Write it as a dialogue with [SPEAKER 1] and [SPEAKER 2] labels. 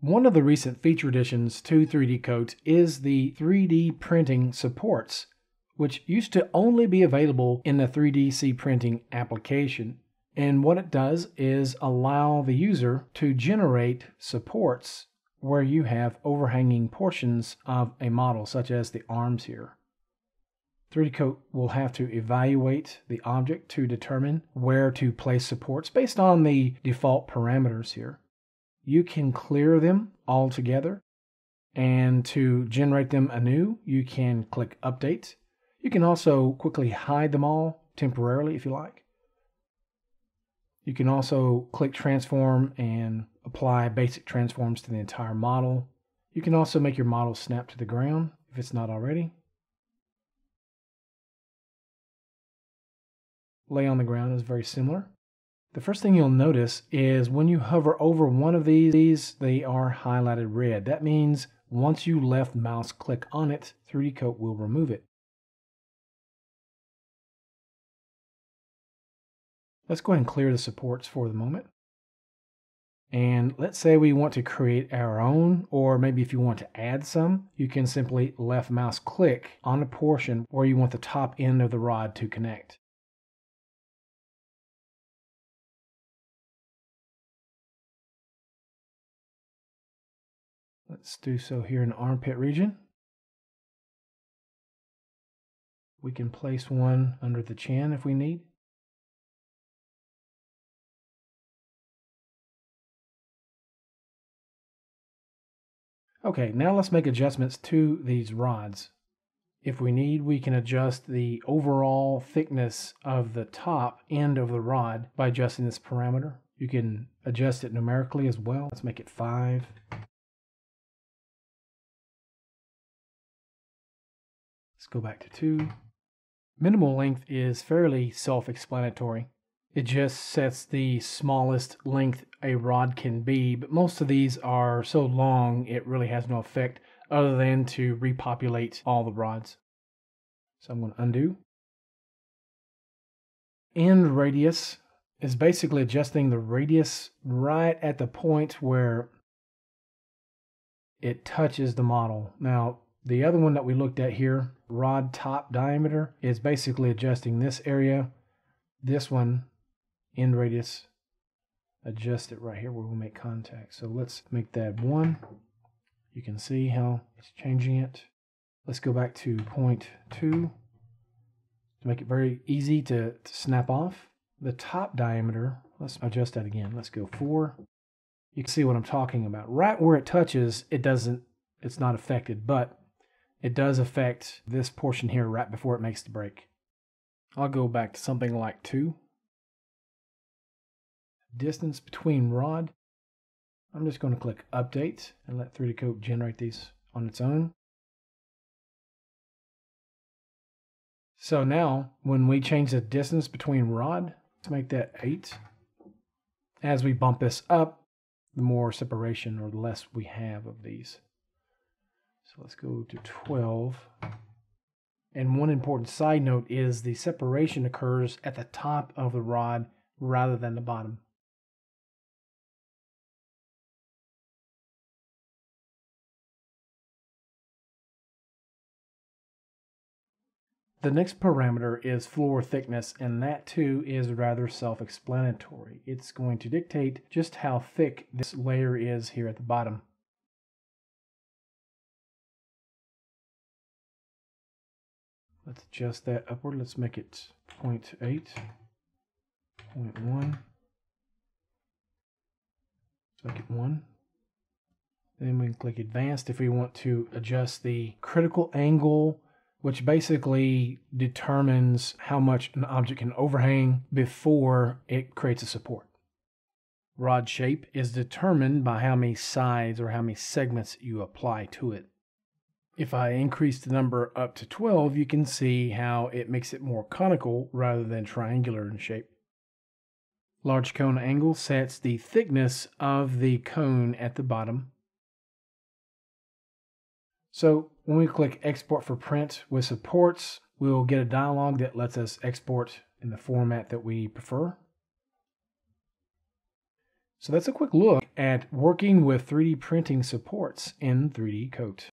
[SPEAKER 1] One of the recent feature additions to 3D Coat is the 3D printing supports, which used to only be available in the 3DC printing application. And what it does is allow the user to generate supports where you have overhanging portions of a model, such as the arms here. 3D Coat will have to evaluate the object to determine where to place supports based on the default parameters here. You can clear them altogether, and to generate them anew, you can click Update. You can also quickly hide them all temporarily if you like. You can also click Transform and apply basic transforms to the entire model. You can also make your model snap to the ground if it's not already. Lay on the ground is very similar. The first thing you'll notice is when you hover over one of these, they are highlighted red. That means once you left mouse click on it, 3D Coat will remove it. Let's go ahead and clear the supports for the moment. And let's say we want to create our own, or maybe if you want to add some, you can simply left mouse click on a portion where you want the top end of the rod to connect. Let's do so here in the armpit region. We can place one under the chin if we need. Okay, now let's make adjustments to these rods. If we need, we can adjust the overall thickness of the top end of the rod by adjusting this parameter. You can adjust it numerically as well. Let's make it 5. Go back to 2. Minimal length is fairly self-explanatory. It just sets the smallest length a rod can be, but most of these are so long it really has no effect other than to repopulate all the rods. So I'm going to undo. End radius is basically adjusting the radius right at the point where it touches the model. Now, the other one that we looked at here, rod top diameter, is basically adjusting this area. This one, end radius, adjust it right here where we make contact. So let's make that one. You can see how it's changing it. Let's go back to point two to make it very easy to, to snap off. The top diameter, let's adjust that again. Let's go four. You can see what I'm talking about. Right where it touches, it doesn't, it's not affected, but it does affect this portion here right before it makes the break. I'll go back to something like 2. Distance between rod. I'm just going to click Update and let 3D Coat generate these on its own. So now, when we change the distance between rod, let's make that 8. As we bump this up, the more separation or the less we have of these. So let's go to 12. And one important side note is the separation occurs at the top of the rod rather than the bottom. The next parameter is floor thickness, and that too is rather self-explanatory. It's going to dictate just how thick this layer is here at the bottom. Let's adjust that upward. Let's make it 0.8, 0.1. Let's make it 1. Then we can click Advanced if we want to adjust the critical angle, which basically determines how much an object can overhang before it creates a support. Rod shape is determined by how many sides or how many segments you apply to it. If I increase the number up to 12, you can see how it makes it more conical rather than triangular in shape. Large cone angle sets the thickness of the cone at the bottom. So when we click export for print with supports, we'll get a dialog that lets us export in the format that we prefer. So that's a quick look at working with 3D printing supports in 3D Coat.